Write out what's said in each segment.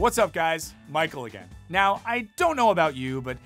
What's up, guys? Michael again. Now, I don't know about you, but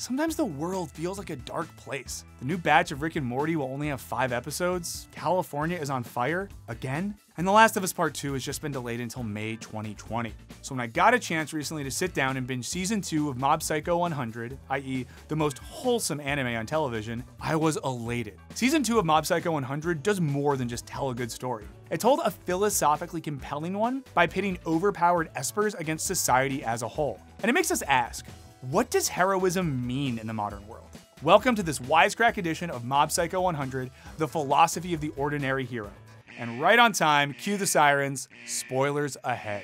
sometimes the world feels like a dark place. The new batch of Rick and Morty will only have five episodes, California is on fire again, and The Last of Us Part 2 has just been delayed until May 2020. So when I got a chance recently to sit down and binge season 2 of Mob Psycho 100, i.e., the most wholesome anime on television, I was elated. Season 2 of Mob Psycho 100 does more than just tell a good story. It told a philosophically compelling one by pitting overpowered espers against society as a whole. And it makes us ask, what does heroism mean in the modern world? Welcome to this wisecrack edition of Mob Psycho 100, the philosophy of the ordinary hero. And right on time, cue the sirens, spoilers ahead.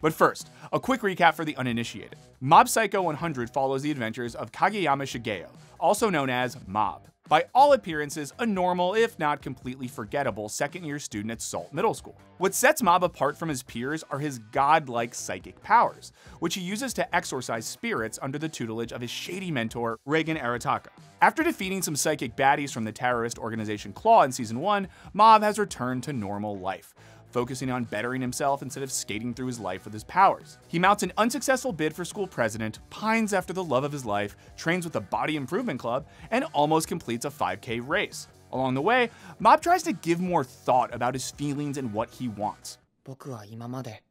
But first, a quick recap for the uninitiated. Mob Psycho 100 follows the adventures of Kageyama Shigeo, also known as Mob by all appearances, a normal, if not completely forgettable, second year student at Salt Middle School. What sets Mob apart from his peers are his godlike psychic powers, which he uses to exorcise spirits under the tutelage of his shady mentor, Reigen Arataka. After defeating some psychic baddies from the terrorist organization Claw in Season 1, Mob has returned to normal life, focusing on bettering himself instead of skating through his life with his powers. He mounts an unsuccessful bid for school president, pines after the love of his life, trains with the Body Improvement Club, and almost completes a 5k race. Along the way, Mob tries to give more thought about his feelings and what he wants. 僕は今まで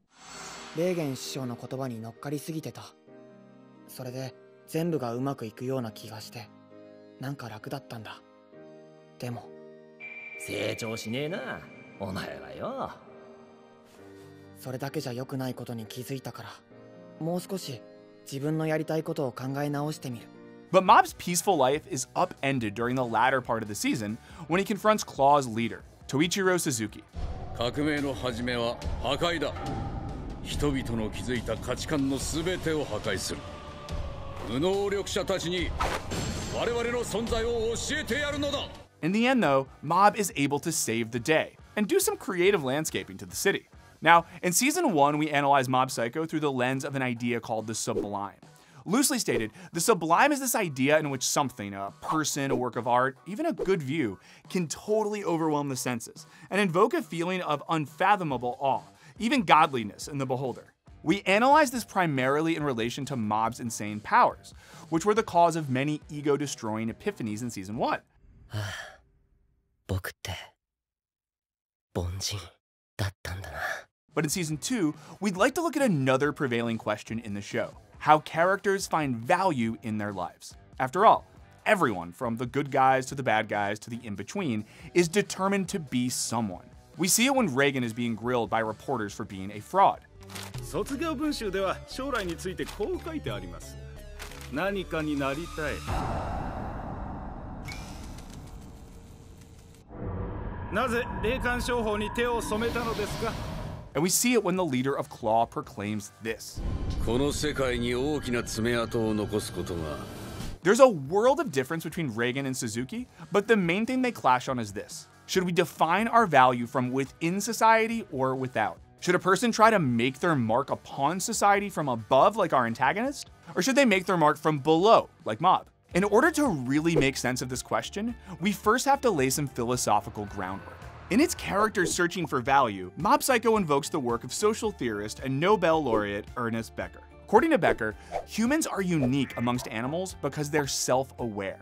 レーゲン首相の言葉に乗っかりすぎてたそれで全部がうまくいくような気がしてなんか楽だったんだでも成長しねえなお前はよ それだけじゃ良くないことに気づいたからもう少し自分のやりたいことを考え直してみる But Mob's peaceful life is upended during the latter part of the season when he confronts Claw's leader, Toichiro Suzuki. 革命の始めは破壊だ人々の築いた価値観の全てを破壊する無能力者たちに我々の存在を教えてやるのだ In the end, though, Mob is able to save the day and do some creative landscaping to the city. Now, in season one, we analyze Mob Psycho through the lens of an idea called the sublime. Loosely stated, the sublime is this idea in which something, a person, a work of art, even a good view, can totally overwhelm the senses and invoke a feeling of unfathomable awe, even godliness in the beholder. We analyze this primarily in relation to Mob's insane powers, which were the cause of many ego-destroying epiphanies in season 1. But in season two, we'd like to look at another prevailing question in the show how characters find value in their lives. After all, everyone, from the good guys to the bad guys to the in between, is determined to be someone. We see it when Reigen is being grilled by reporters for being a fraud. 卒業文集では将来についてこう書いてあります。何かになりたい。And we see it when the leader of Claw proclaims this. There's a world of difference between Reigen and Suzuki, but the main thing they clash on is this. Should we define our value from within society or without? Should a person try to make their mark upon society from above like our antagonist? Or should they make their mark from below like Mob? In order to really make sense of this question, we first have to lay some philosophical groundwork. In its characters searching for value, Mob Psycho invokes the work of social theorist and Nobel laureate Ernest Becker. According to Becker, humans are unique amongst animals because they're self-aware.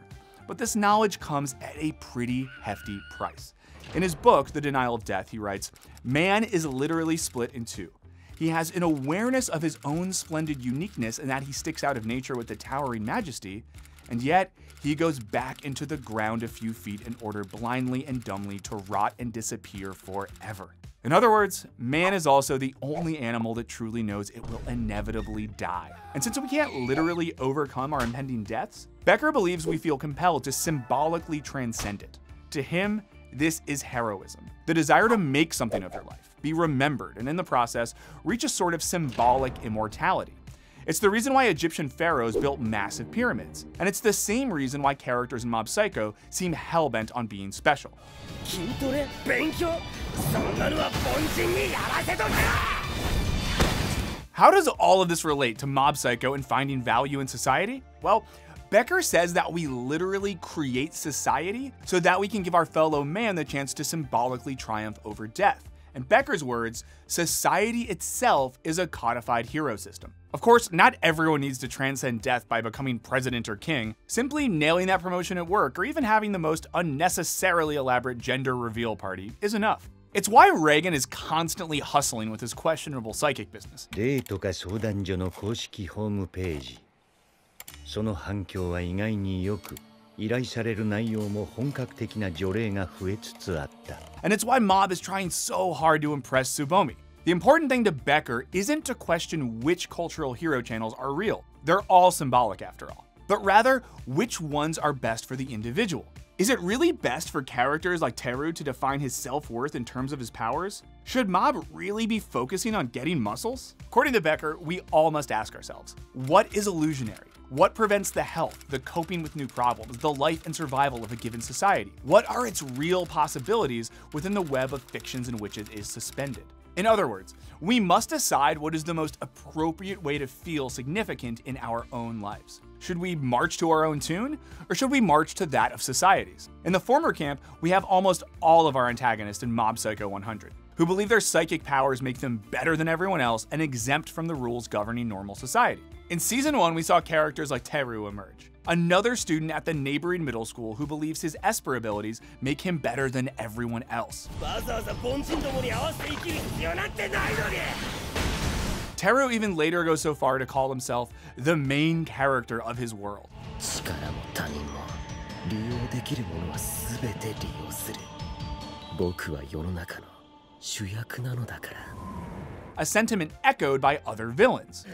But this knowledge comes at a pretty hefty price. In his book, The Denial of Death, he writes, Man is literally split in two. He has an awareness of his own splendid uniqueness and that he sticks out of nature with a towering majesty, and yet, he goes back into the ground a few feet in order blindly and dumbly to rot and disappear forever. In other words, man is also the only animal that truly knows it will inevitably die. And since we can't literally overcome our impending deaths, Becker believes we feel compelled to symbolically transcend it. To him, this is heroism, the desire to make something of your life, be remembered, and in the process, reach a sort of symbolic immortality. It's the reason why Egyptian pharaohs built massive pyramids, and it's the same reason why characters in Mob Psycho seem hellbent on being special. How does all of this relate to Mob Psycho and finding value in society? Well, Becker says that we literally create society so that we can give our fellow man the chance to symbolically triumph over death in Becker's words, society itself is a codified hero system. Of course, not everyone needs to transcend death by becoming president or king. Simply nailing that promotion at work or even having the most unnecessarily elaborate gender reveal party is enough. It's why Reigen is constantly hustling with his questionable psychic business. 依頼される内容も本格的な除霊が増えつつあった。And it's why Mob is trying so hard to impress Tsubomi. The important thing to Becker isn't to question which cultural hero channels are real. They're all symbolic after all. But rather, which ones are best for the individual. Is it really best for characters like Teru to define his self-worth in terms of his powers? Should Mob really be focusing on getting muscles? According to Becker, we all must ask ourselves, what is illusionary? What prevents the health, the coping with new problems, the life and survival of a given society? What are its real possibilities within the web of fictions in which it is suspended? In other words, we must decide what is the most appropriate way to feel significant in our own lives. Should we march to our own tune, or should we march to that of society's? In the former camp, we have almost all of our antagonists in Mob Psycho 100, who believe their psychic powers make them better than everyone else and exempt from the rules governing normal society. In season one, we saw characters like Teru emerge, another student at the neighboring middle school who believes his Esper abilities make him better than everyone else. Teru even later goes so far to call himself the main character of his world a sentiment echoed by other villains.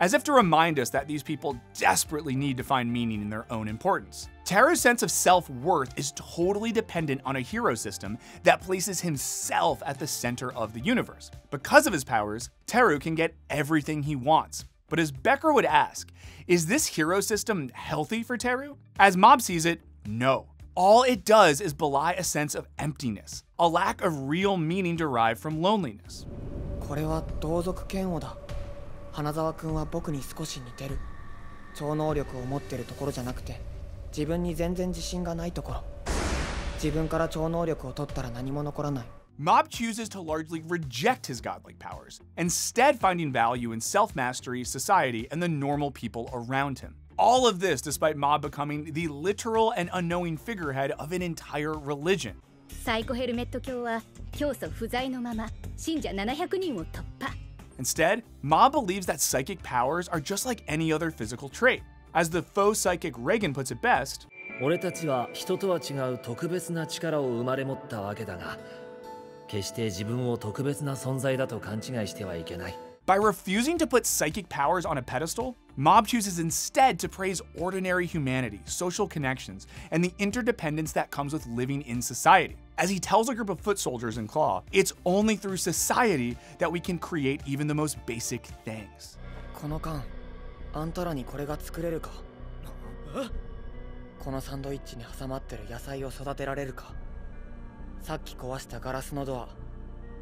As if to remind us that these people desperately need to find meaning in their own importance. Teru's sense of self-worth is totally dependent on a hero system that places himself at the center of the universe. Because of his powers, Teru can get everything he wants. But as Becker would ask, is this hero system healthy for Teru? As Mob sees it, no All it does is belie a sense of emptiness, a lack of real meaning derived from loneliness. これは同族嫌悪だ花沢君は僕に少し似てる超能力を持ってるところじゃなくて自分に全然自信がないところ自分から超能力を取ったら何も残らない Mob chooses to largely reject his godlike powers, instead finding value in self-mastery, society, and the normal people around him. All of this despite Ma becoming the literal and unknowing figurehead of an entire religion. Instead, Ma believes that psychic powers are just like any other physical trait. As the faux psychic Reigen puts it best, 俺たちは人とは違う特別な力を生まれ持ったわけだが決して自分を特別な存在だと勘違いしてはいけない by refusing to put psychic powers on a pedestal, Mob chooses instead to praise ordinary humanity, social connections, and the interdependence that comes with living in society. As he tells a group of foot soldiers in Claw, it's only through society that we can create even the most basic things. この缶あんたらにこれが作れるかこのサンドイッチに挟まってる野菜を育てられるかさっき壊したガラスのドア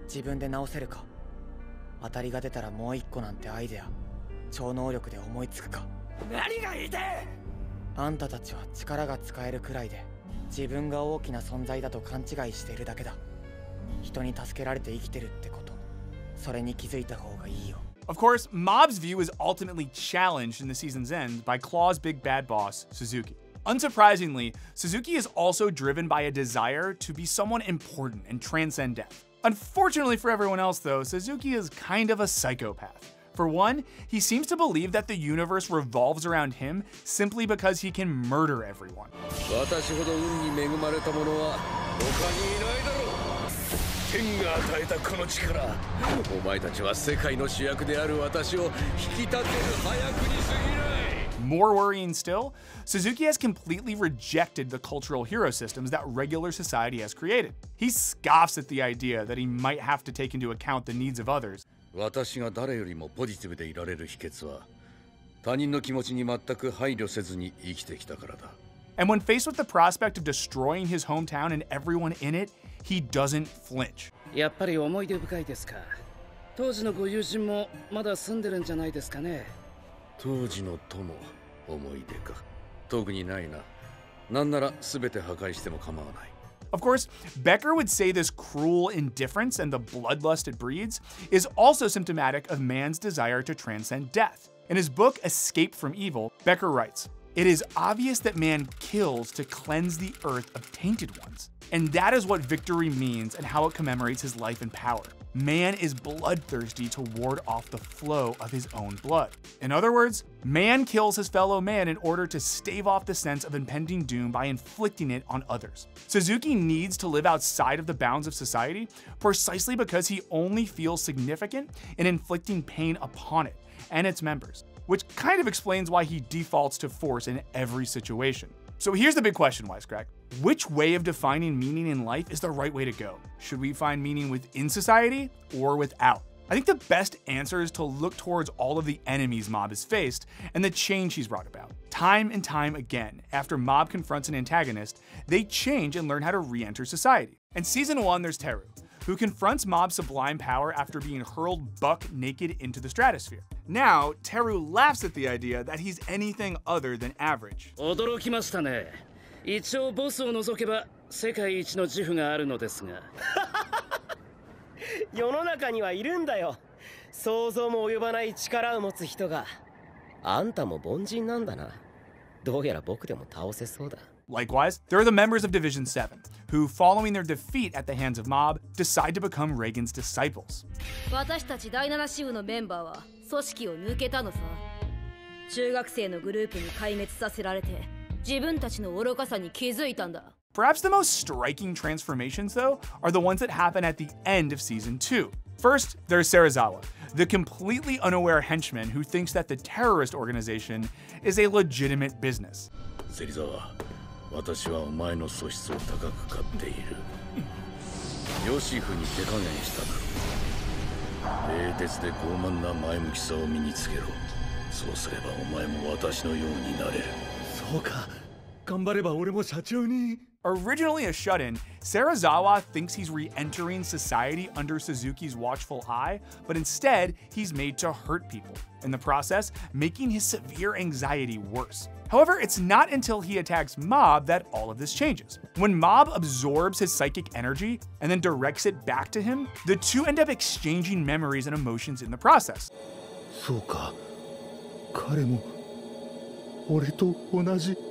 自分で直せるか 当たりが出たらもう一個なんてアイデア超能力で思いつくか何が言いたいあんたたちは力が使えるくらいで自分が大きな存在だと勘違いしているだけだ人に助けられて生きてるってことそれに気づいた方がいいよ Of course, Mob's view is ultimately challenged in the season's end by Claw's big bad boss, Suzuki. Unsurprisingly, Suzuki is also driven by a desire to be someone important and transcend death. Unfortunately for everyone else, though, Suzuki is kind of a psychopath. For one, he seems to believe that the universe revolves around him simply because he can murder everyone. 私ほど運に恵まれた者は他にいないだろう天が与えたこの力お前たちは世界の主役である私を引き立てる早くに過ぎない More worrying still, Suzuki has completely rejected the cultural hero systems that regular society has created. He scoffs at the idea that he might have to take into account the needs of others. 私が誰よりもポジティブでいられる秘訣は他人の気持ちに全く配慮せずに生きてきたからだ And when faced with the prospect of destroying his hometown and everyone in it, he doesn't flinch. やっぱり思い出深いですか当時のご友人もまだ住んでるんじゃないですかね 当時の友思い出か特にないな なんなら全て破壊しても構わない Of course, Becker would say this cruel indifference and the bloodlust it breeds is also symptomatic of man's desire to transcend death. In his book, Escape from Evil, Becker writes It is obvious that man kills to cleanse the earth of tainted ones. And that is what victory means and how it commemorates his life and power. Man is bloodthirsty to ward off the flow of his own blood. In other words, man kills his fellow man in order to stave off the sense of impending doom by inflicting it on others. Suzuki needs to live outside of the bounds of society precisely because he only feels significant in inflicting pain upon it and its members, which kind of explains why he defaults to force in every situation. So here's the big question, Wisecrack. Which way of defining meaning in life is the right way to go? Should we find meaning within society or without? I think the best answer is to look towards all of the enemies Mob has faced and the change he's brought about. Time and time again, after Mob confronts an antagonist, they change and learn how to re enter society. In season 1, there's Teru, who confronts Mob's sublime power after being hurled buck naked into the stratosphere. Now, Teru laughs at the idea that he's anything other than average. Likewise, there are the members of Division 7, who, following their defeat at the hands of Mob, decide to become Reigen's disciples. 私たち第7支部のメンバーは組織を抜けたのさ中学生のグループに壊滅させられて自分たちの愚かさに気づいたんだ Perhaps the most striking transformations, though, are the ones that happen at the end of season 2. First, there's Sarazawa, the completely unaware henchman who thinks that the terrorist organization is a legitimate business. 芹沢私はお前の素質を高く買っているヨシフに手加減しただろう冷徹で傲慢な前向きさを身につけろ。そうすればお前も私のようになれる。そうか。頑張れば俺も社長に。Originally a shut-in, Serizawa thinks he's re-entering society under Suzuki's watchful eye, but instead, he's made to hurt people, in the process, making his severe anxiety worse. However, it's not until he attacks Mob that all of this changes. When Mob absorbs his psychic energy and then directs it back to him, the two end up exchanging memories and emotions in the process. そうか。彼も俺と同じ。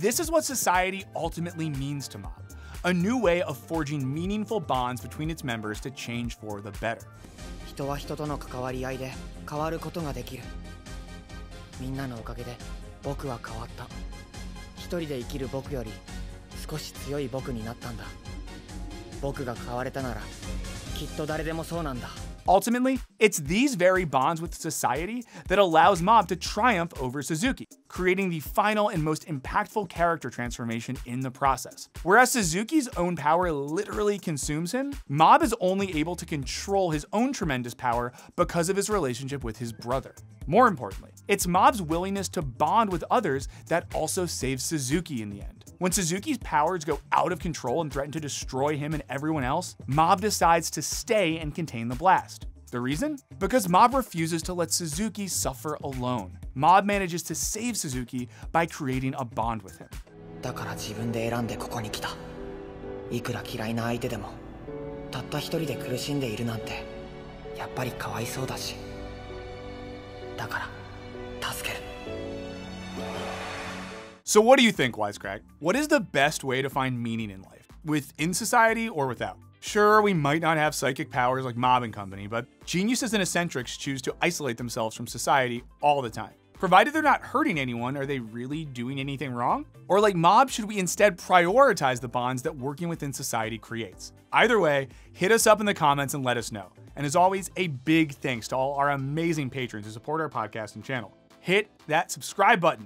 This is what society ultimately means to Mob a new way of forging meaningful bonds between its members to change for the better. 人は人との関わり合いで変わることができるみんなのおかげで僕は変わった一人で生きる僕より少し強い僕になったんだ僕が変われたならきっと誰でもそうなんだ Ultimately, it's these very bonds with society that allows Mob to triumph over Suzuki, creating the final and most impactful character transformation in the process. Whereas Suzuki's own power literally consumes him, Mob is only able to control his own tremendous power because of his relationship with his brother. More importantly, it's Mob's willingness to bond with others that also saves Suzuki in the end. When Suzuki's powers go out of control and threaten to destroy him and everyone else, Mob decides to stay and contain the blast. The reason? Because Mob refuses to let Suzuki suffer alone. Mob manages to save Suzuki by creating a bond with him. だから自分で選んでここに来たいくら嫌いな相手でもたった一人で苦しんでいるなんてやっぱりかわいそうだしだから助ける So, what do you think, Wisecrack? What is the best way to find meaning in life? Within society or without? Sure, we might not have psychic powers like Mob and Company, but geniuses and eccentrics choose to isolate themselves from society all the time. Provided they're not hurting anyone, are they really doing anything wrong? Or like Mob, should we instead prioritize the bonds that working within society creates? Either way, hit us up in the comments and let us know. And as always, a big thanks to all our amazing patrons who support our podcast and channel. Hit that subscribe button.